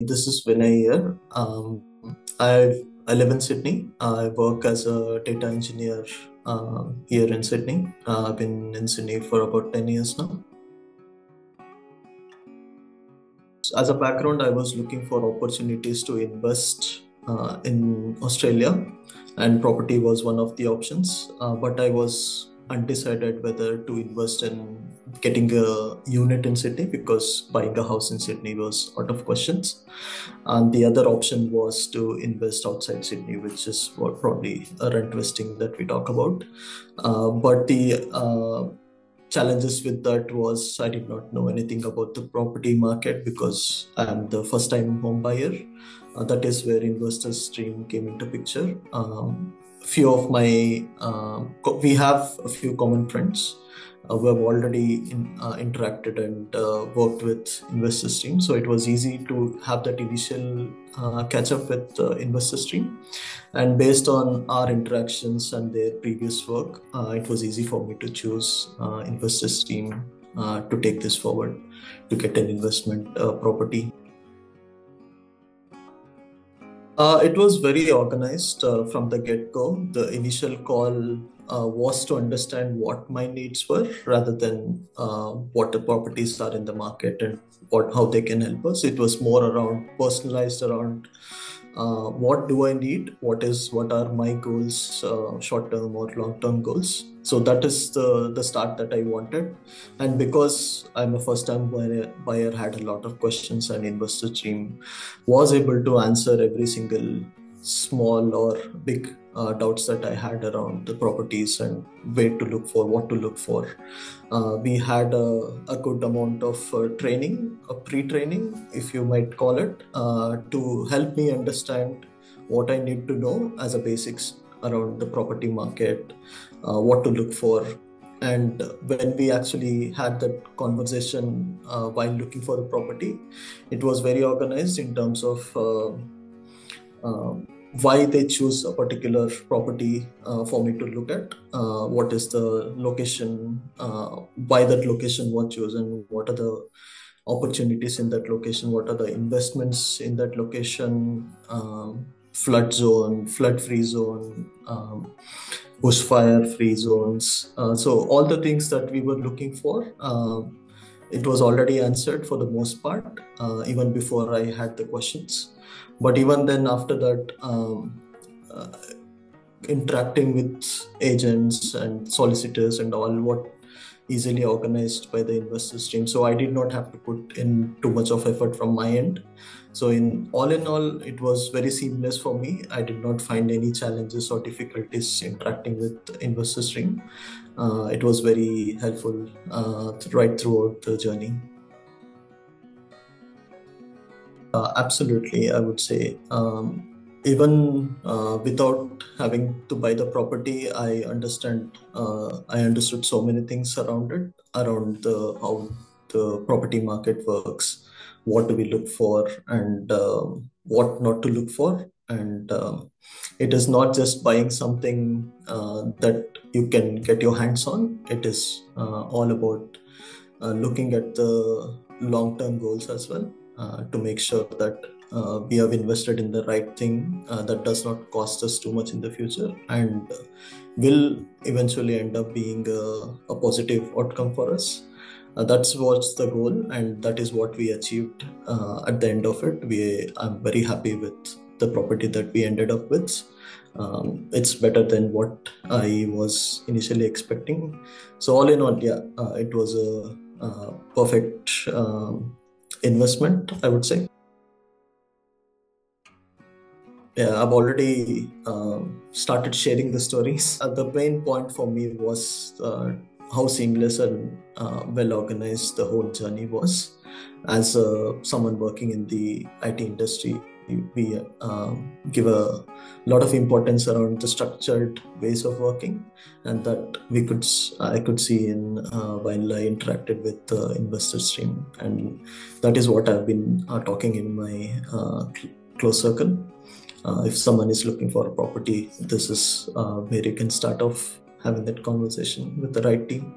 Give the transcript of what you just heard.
This is Vinay here. Um, I, I live in Sydney. I work as a data engineer uh, here in Sydney. Uh, I've been in Sydney for about 10 years now. As a background, I was looking for opportunities to invest uh, in Australia, and property was one of the options. Uh, but I was undecided whether to invest in getting a unit in Sydney because buying a house in Sydney was out of questions. And the other option was to invest outside Sydney, which is what probably a rent investing that we talk about. Uh, but the uh, challenges with that was I did not know anything about the property market because I'm the first time home buyer. Uh, that is where Investors Dream came into picture. Um, few of my uh, we have a few common friends uh, have already in, uh, interacted and uh, worked with Investors Dream. So it was easy to have that initial uh, catch up with Investors Dream. And based on our interactions and their previous work uh, it was easy for me to choose Investors Dream to take this forward to get an investment property uh, it was very organized uh, from the get go. The initial call uh, was to understand what my needs were rather than uh, what the properties are in the market and what how they can help us. It was more around personalized around uh, what do I need, what is what are my goals, uh, short term or long term goals. So that is the the start that I wanted, and because I'm a first time buyer, buyer, had a lot of questions, and investor team was able to answer every single small or big uh, doubts that I had around the properties and where to look for, what to look for. Uh, we had a, a, good amount of uh, training, a pre-training, if you might call it, uh, to help me understand what I need to know as a basics around the property market, uh, what to look for. And when we actually had that conversation uh, while looking for the property, it was very organized in terms of why they choose a particular property uh, for me to look at uh, what is the location uh, why that location was chosen what are the opportunities in that location what are the investments in that location um, flood zone flood free zone um, bushfire free zones uh, so all the things that we were looking for uh, it was already answered for the most part uh, even before i had the questions but even then after that um, uh, interacting with agents and solicitors and all what easily organized by the Investors Dream so i did not have to put in too much of effort from my end. So in all in all it was very seamless for me. I did not find any challenges or difficulties interacting with Investors Dream uh, it was very helpful uh, right throughout the journey uh, absolutely, I would say. Um, even uh, without having to buy the property, I understand. Uh, I understood so many things around it, around the how the property market works, what do we look for, and um, what not to look for. And um, it is not just buying something uh, that you can get your hands on. It is uh, all about uh, looking at the long-term goals as well to make sure that uh, we have invested in the right thing uh, that does not cost us too much in the future and will eventually end up being a, positive outcome for us. Uh, that's what's the goal, and that is what we achieved uh, at the end of it. We, I'm very happy with the property that we ended up with. Um, it's better than what I was initially expecting. So all in all, yeah, uh, it was a, a perfect um, investment, I would say. Yeah, I've already um, started sharing the stories. Uh, the main point for me was uh, how seamless and uh, well organized the whole journey was. As uh, someone working in the IT industry, we um, give a lot of importance around the structured ways of working and that we could i could see in uh, while i interacted with the Investors Dream. And that is what i've been uh, talking in my uh, close circle. Uh, if someone is looking for a property this is uh, where you can start off having that conversation with the right team